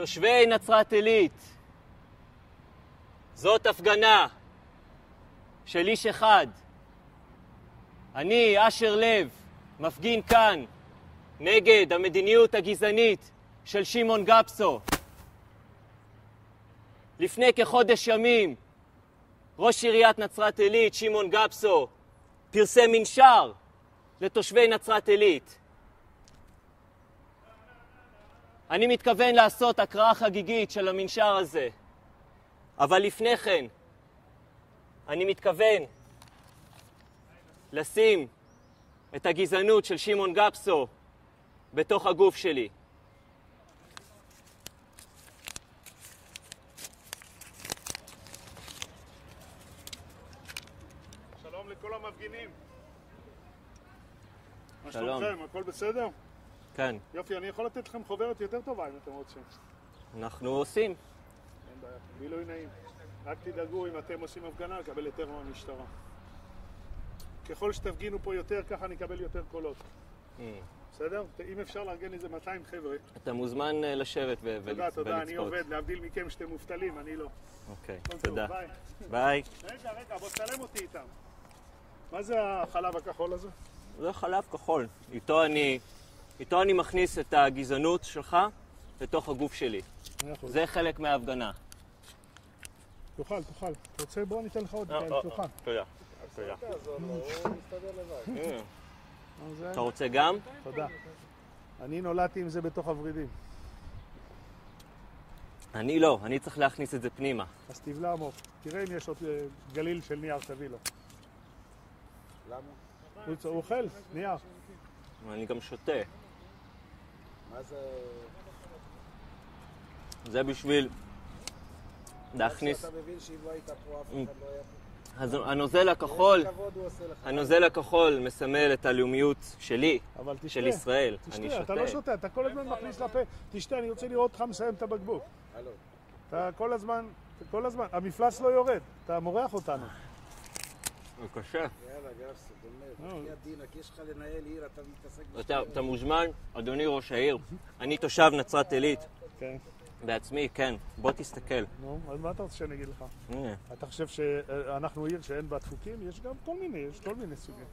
תושבי נצרת עילית, זאת הפגנה של איש אחד. אני, אשר לב, מפגין כאן נגד המדיניות הגזענית של שמעון גפסו. לפני כחודש ימים, ראש עיריית נצרת עילית, שמעון גפסו, פרסם מנשר לתושבי נצרת עילית. אני מתכוון לעשות הקראה חגיגית של המנשר הזה, אבל לפני כן, אני מתכוון לשים את הגזענות של שמעון גפסו בתוך הגוף שלי. שלום לכל המפגינים. מה שלום. שלומכם? הכל בסדר? כן, יופי, אני יכול לתת לכם חוברת יותר טובה אם אתם רוצים. אנחנו עושים. אין בעיה, גילוי נעים. רק תדאגו אם אתם עושים הפגנה לקבל היתר מהמשטרה. ככל שתפגינו פה יותר, ככה אני אקבל יותר קולות. Mm. בסדר? אם אפשר לארגן איזה 200 חבר'ה. אתה מוזמן אה, לשבת ו- ול- תודה, תודה, אני ולצפות. עובד, להבדיל מכם שאתם מובטלים, אני לא. אוקיי, תודה. ביי. ביי. רגע, רגע, בוא תצלם אותי איתם. מה זה החלב הכחול הזה? זה חלב כחול. איתו אני, איתו אני מכניס את הגזענות שלך לתוך הגוף שלי. אחוז. זה חלק מההפגנה. תאכל, תאכל. אתה רוצה? בוא ניתן לך עוד אה, כאלה, אה, תאכל. תודה. תודה. אה, מה זה? אתה רוצה גם? תודה. אני נולדתי עם זה בתוך הוורידים. אני לא, אני צריך להכניס את זה פנימה. אז תבלע עמוק. תראה אם יש עוד אה, גליל של נייר, תביא לו. למה? הוא אוכל נייר. אני גם שותה. מה זה... זה בשביל להכניס... אתה מבין שאם לא היית פה אף אחד לא היה פה? אז הנוזל הכחול. הנוזל הכחול מסמל את הלאומיות שלי, אבל תשתה. של ישראל. אני תשתה, אתה לא שותה, אתה כל הזמן מכניס לפה. תשתה, אני רוצה לראות אותך מסיים את הבקבוק. אתה כל הזמן, כל הזמן, המפלס לא יורד, אתה מורח אותנו. זה קשה. יאללה, גפסו, באמת. בחייאת דינק, יש לך לנהל עיר, אתה מתעסק אתה, אתה מוזמן, אדוני ראש העיר. אני תושב נצרת עילית, כן. בעצמי, כן. בוא תסתכל. נו, אז מה אתה רוצה שאני אגיד לך? הנה, אתה חושב שאנחנו עיר שאין בה דפוקים? יש גם כל מיני, יש כל מיני סוגים.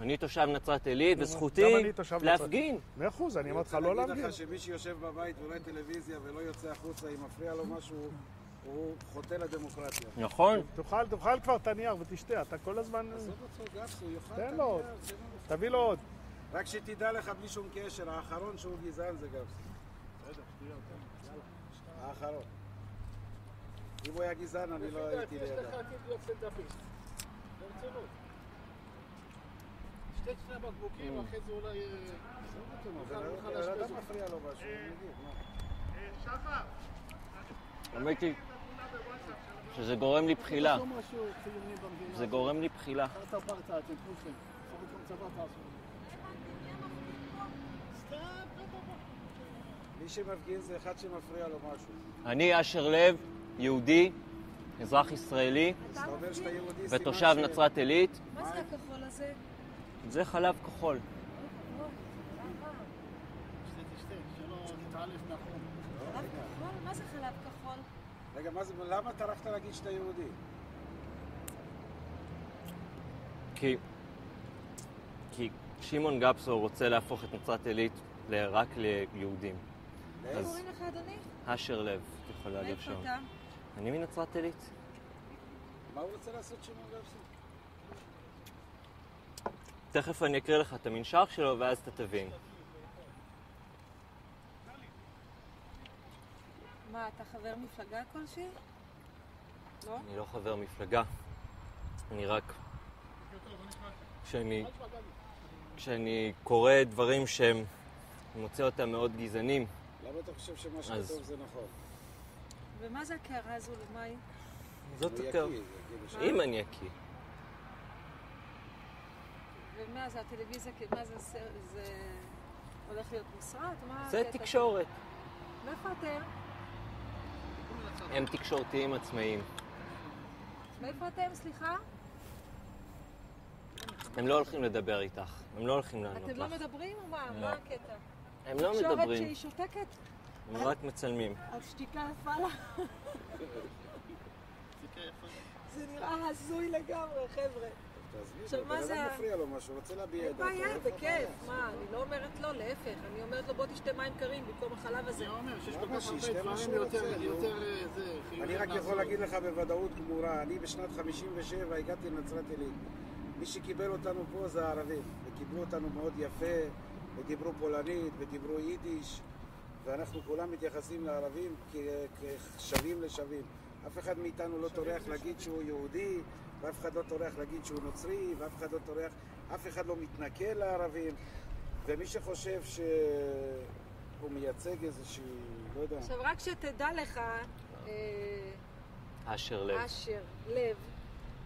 אני תושב נצרת עילית, וזכותי אני. להפגין. מאה אחוז, אני אמרתי לך אני לא רוצה להפגין. להגיד לך שמי שיושב בבית ורואה טלוויזיה ולא יוצא החוצה, אם מפריע לו משהו, הוא חוטא לדמוקרטיה. נכון? תאכל, תאכל כבר את הנייר ותשתה, אתה כל הזמן... עזוב אותו, גפסו, יאכל תן את לו. הנייר, זה מה- תביא לו עוד. רק שתדע לך בלי שום קשר, האחרון שהוא גזען זה גפסו. האחרון. אם הוא היה גזען, אני לא הייתי לידו. שתי שני בקבוקים, אחרי זה אולי... אה, לא- אדם מפריע לו משהו, אני מבין, מה? האמת היא שזה גורם לי בחילה. זה גורם לי בחילה. בוא. מי שמפגין זה אחד שמפריע לו משהו. אני אשר לב, יהודי, אזרח ישראלי, ותושב נצרת עילית. מה זה הכחול הזה? זה. חלב כחול? מה זה חלב כחול? רגע, מה זה, למה טרחת להגיד שאתה יהודי? כי, כי שמעון גפסו רוצה להפוך את נצרת עילית רק ליהודים. איך אז קוראים לך אדוני? אשר לב, את יכולה מאיפה לרשום. אתה? אני מנצרת עילית. מה הוא רוצה לעשות שמעון גפסו? תכף אני אקריא לך את המנשר שלו ואז אתה תבין. מה, אתה חבר מפלגה כלשהי? לא? אני לא חבר מפלגה, אני רק... כשאני, כשאני קורא דברים שהם... אני מוצא אותם מאוד גזענים, למה אתה חושב שמה אז- שכתוב זה נכון? ומה זה הקערה הזו? למה היא? זאת זה כאילו אם אני אקיא. ומה זה הטלוויזיה? מה זה? זה הולך להיות משרד? מה זה? תקשורת. מאיפה אתם? הם תקשורתיים עצמאיים. מאיפה אתם? סליחה? הם לא הולכים לדבר איתך, הם לא הולכים לענות אתם לא לך. מדברים או מה? לא. מה הקטע? הם לא תקשורת מדברים. שהיא שותקת? הם רק מצלמים. השתיקה יפה לה. זה נראה הזוי לגמרי, חבר'ה. עכשיו, אותו, מה בן זה אדם ה- מפריע לו משהו, רוצה להביע אין את דעתו. בעיה, איפה בכיף. הבעיה? מה, אני לא אומרת לא, להפך. אני אומרת לו, בוא תשתה מים קרים במקום החלב הזה. אני אומר שיש כל? כך הרבה דברים יותר, אה, זה, אני רק. יכול להגיד לך בוודאות גמורה, אני בשנת 57 הגעתי לנצרת עילית. מי שקיבל אותנו פה זה הערבים, וקיבלו אותנו מאוד יפה, ודיברו פולנית, ודיברו יידיש, ואנחנו כולם מתייחסים לערבים כשווים לשווים. אף אחד מאיתנו לא טורח להגיד שהוא יהודי, ואף אחד לא טורח להגיד שהוא נוצרי, ואף אחד לא טורח, אף אחד לא מתנכל לערבים, ומי שחושב שהוא מייצג איזשהו, לא יודע, עכשיו, רק שתדע לך, אה, אשר לב. אשר, לב,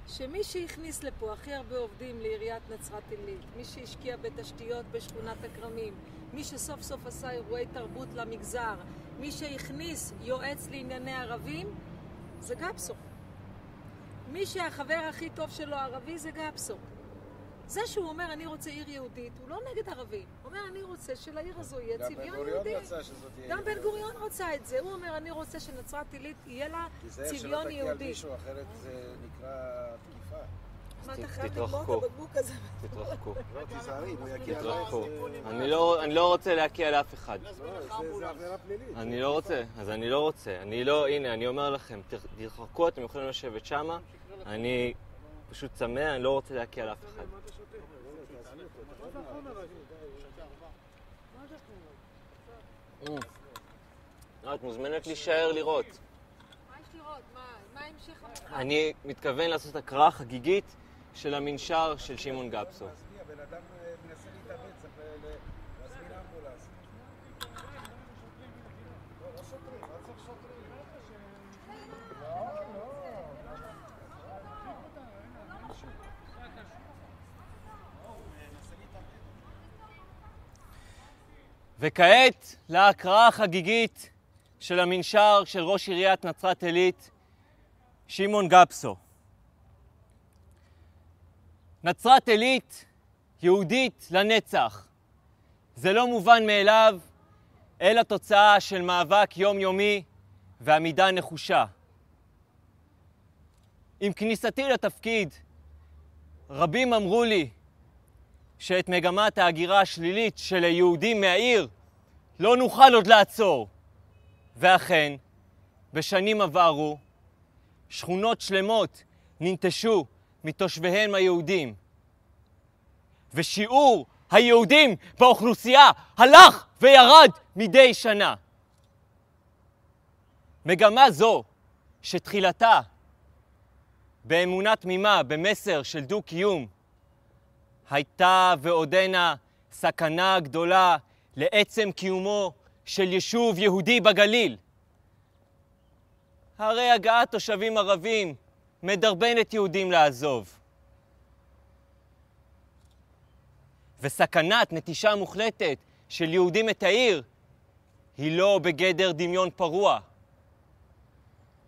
שמי שהכניס לפה הכי הרבה עובדים לעיריית נצרת עילית, מי שהשקיע בתשתיות בשכונת הכרמים, מי שסוף סוף עשה אירועי תרבות למגזר, מי שהכניס יועץ לענייני ערבים, זה גפסו. מי שהחבר הכי טוב שלו ערבי זה גפסו. זה שהוא אומר אני רוצה עיר יהודית, הוא לא נגד ערבים. הוא אומר אני רוצה שלעיר הזו יהיה גם בן צביון גוריון יהודי. רצה שזאת תהיה גם בן. גוריון רצה את זה, הוא אומר אני רוצה שנצרת עילית יהיה לה תיזהר שלא צביון תגיע על יהודי. מישהו, אחרת זה נקרא תקיפה. מה אתה חייב תתרחקו. לגמור את הבקבוק הזה? תתרחקו. לא, תתרחקו. אני לא- אני לא רוצה אחד. לא, זה- זה עבירה פלילית. אני לא רוצה, אז אני לא רוצה. אני לא, הנה, אני אומר לכם, תתרחקו, אתם יכולים לשבת שמה. אני פשוט צמא, אני לא רוצה להקיע לאף אחד. אה, את מוזמנת להישאר לראות. מה יש לראות? מה מה המשך המחר? אני מתכוון לעשות הקראה חגיגית של המנשר של שמעון גפסו. וכעת להקראה החגיגית של המנשר של ראש עיריית נצרת עילית, שמעון גפסו. נצרת עילית יהודית לנצח. זה לא מובן מאליו, אלא תוצאה של מאבק יומיומי ועמידה נחושה. עם כניסתי לתפקיד, רבים אמרו לי שאת מגמת ההגירה השלילית של היהודים מהעיר לא נוכל עוד לעצור. ואכן, בשנים עברו, שכונות שלמות ננטשו מתושביהם היהודים. ושיעור היהודים באוכלוסייה הלך וירד מדי שנה. מגמה זו, שתחילתה באמונה תמימה במסר של דו-קיום, הייתה ועודנה סכנה גדולה לעצם קיומו של יישוב יהודי בגליל. הרי הגעת תושבים ערבים מדרבנת יהודים לעזוב. וסכנת נטישה מוחלטת של יהודים את העיר היא לא בגדר דמיון פרוע.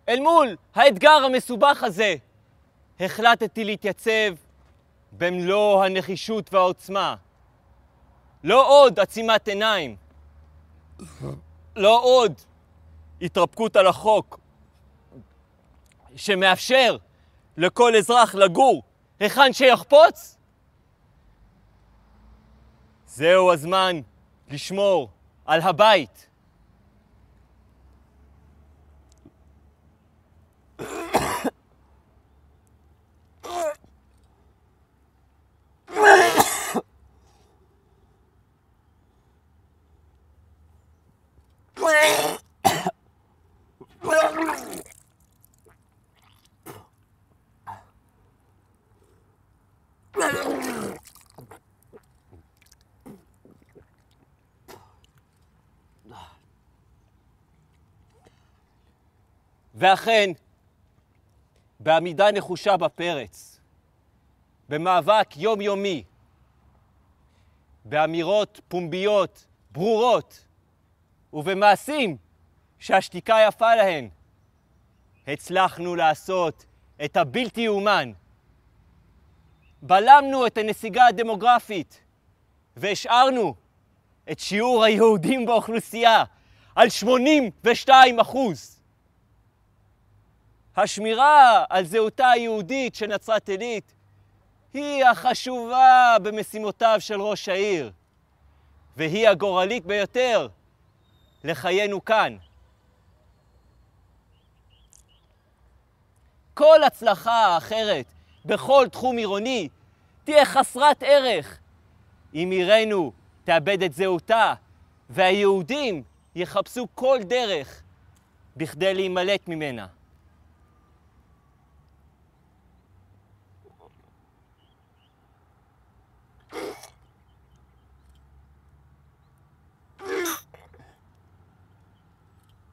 אל מול האתגר המסובך הזה החלטתי להתייצב במלוא הנחישות והעוצמה. לא עוד עצימת עיניים. לא עוד התרפקות על החוק שמאפשר לכל אזרח לגור היכן שיחפוץ. זהו הזמן לשמור על הבית. ואכן, בעמידה נחושה בפרץ, במאבק יומיומי, באמירות פומביות ברורות ובמעשים שהשתיקה יפה להן, הצלחנו לעשות את הבלתי יאומן. בלמנו את הנסיגה הדמוגרפית והשארנו את שיעור היהודים באוכלוסייה על 82 אחוז. השמירה על זהותה היהודית של נצרת עילית היא החשובה במשימותיו של ראש העיר, והיא הגורלית ביותר לחיינו כאן. כל הצלחה אחרת בכל תחום עירוני תהיה חסרת ערך אם עירנו תאבד את זהותה והיהודים יחפשו כל דרך בכדי להימלט ממנה.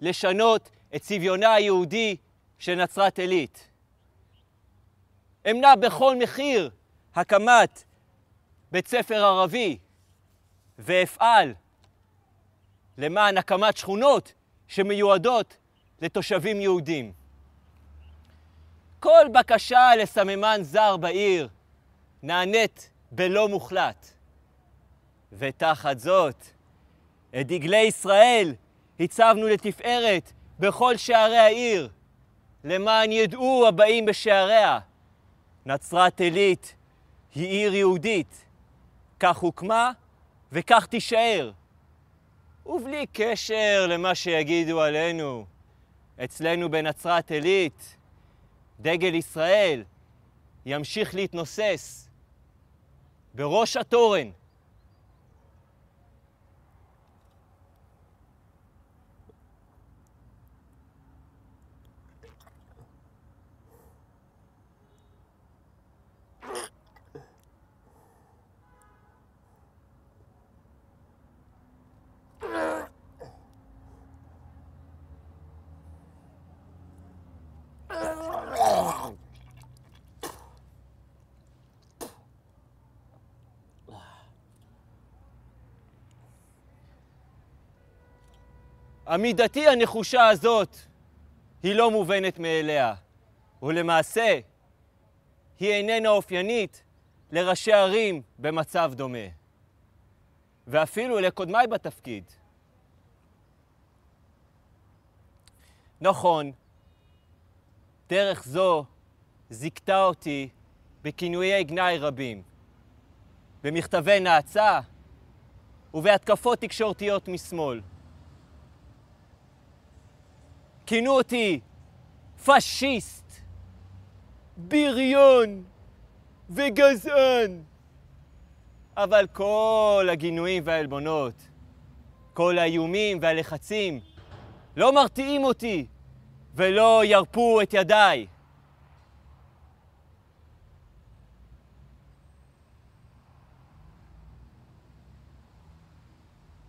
לשנות את צביונה היהודי של נצרת עילית. אמנע בכל מחיר הקמת בית ספר ערבי ואפעל למען הקמת שכונות שמיועדות לתושבים יהודים. כל בקשה לסממן זר בעיר נענית בלא מוחלט. ותחת זאת, את דגלי ישראל הצבנו לתפארת בכל שערי העיר, למען ידעו הבאים בשעריה. נצרת עילית היא עיר יהודית, כך הוקמה וכך תישאר. ובלי קשר למה שיגידו עלינו, אצלנו בנצרת עילית, דגל ישראל ימשיך להתנוסס בראש התורן. עמידתי הנחושה הזאת היא לא מובנת מאליה, ולמעשה היא איננה אופיינית לראשי ערים במצב דומה, ואפילו לקודמיי בתפקיד. נכון, דרך זו זיכתה אותי בכינויי גנאי רבים, במכתבי נאצה ובהתקפות תקשורתיות משמאל. כינו אותי פשיסט, בריון וגזען. אבל כל הגינויים והעלבונות, כל האיומים והלחצים, לא מרתיעים אותי ולא ירפו את ידיי.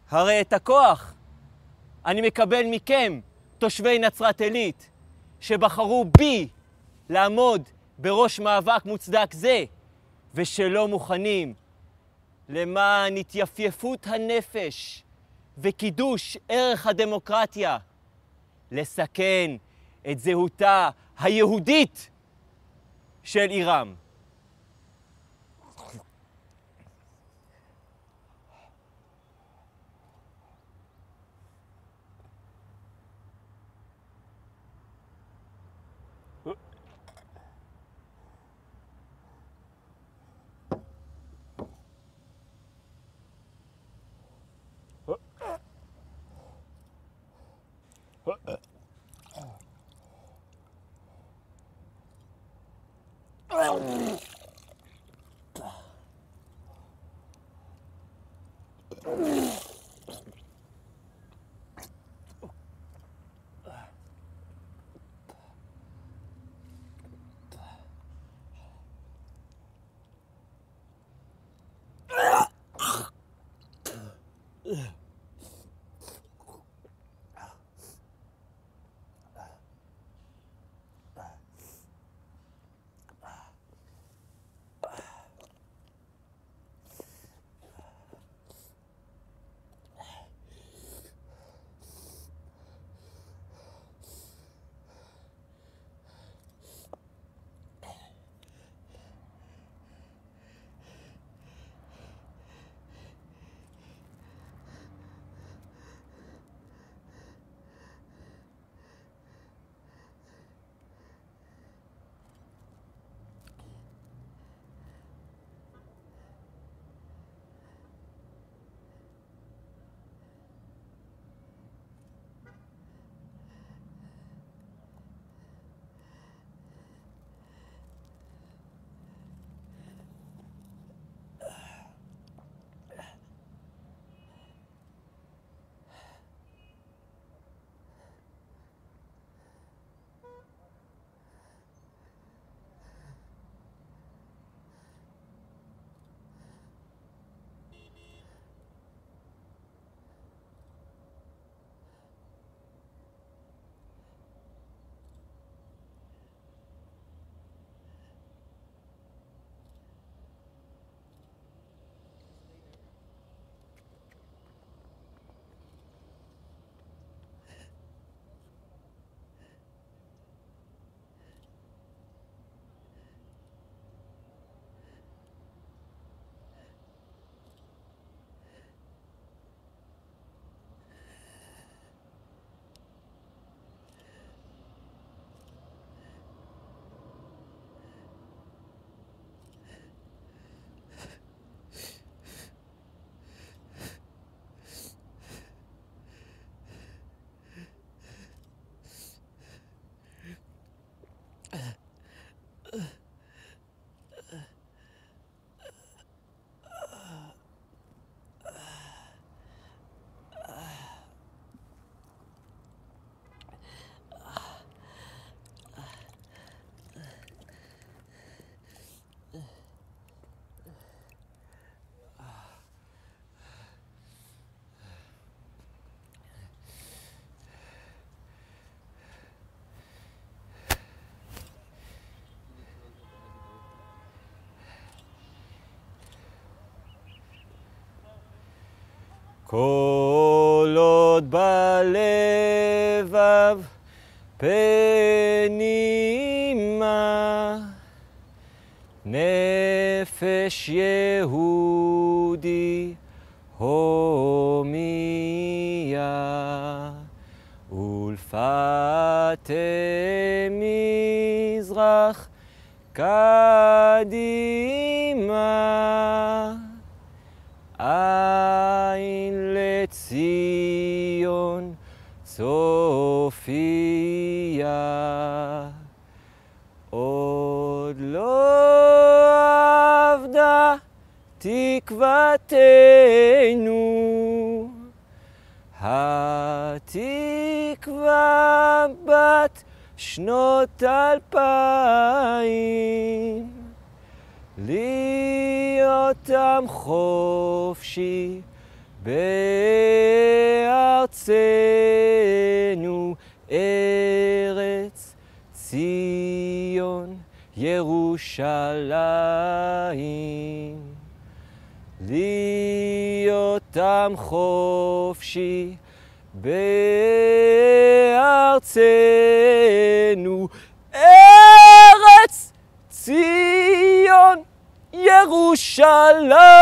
הרי את הכוח אני מקבל מכם, תושבי נצרת עילית, שבחרו בי לעמוד בראש מאבק מוצדק זה, ושלא מוכנים למען התייפייפות הנפש וקידוש ערך הדמוקרטיה, לסכן את זהותה היהודית של עירם. Oh. כל עוד בלבב פנימה נפש יהודי הומיה ולפתי מזרח קדימה צופיה עוד לא אבדה תקוותנו. התקווה בת שנות אלפיים. להיות עם חופשי בארצנו ארץ ציון ירושלים. להיות עם חופשי בארצנו ארץ ציון ירושלים